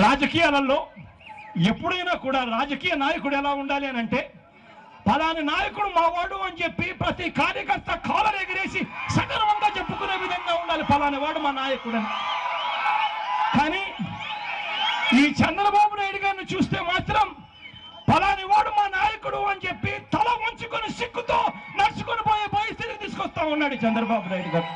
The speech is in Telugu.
రాజకీయాలలో ఎప్పుడైనా కూడా రాజకీయ నాయకుడు ఎలా ఉండాలి అని అంటే ఫలాని నాయకుడు మావాడు అని చెప్పి ప్రతి కార్యకర్త కాలర్ ఎగిరేసి సగర్వంగా చెప్పుకునే విధంగా ఉండాలి ఫలాని వాడు మా నాయకుడు అని. కానీ ఈ చంద్రబాబు నాయుడు గారిని చూస్తే మాత్రం ఫలాని వాడు మా నాయకుడు అని చెప్పి తల వంచుకొని సిక్కుతో నడుచుకొని పోయే పరిస్థితిని తీసుకొస్తా ఉన్నాడు చంద్రబాబు నాయుడు గారు.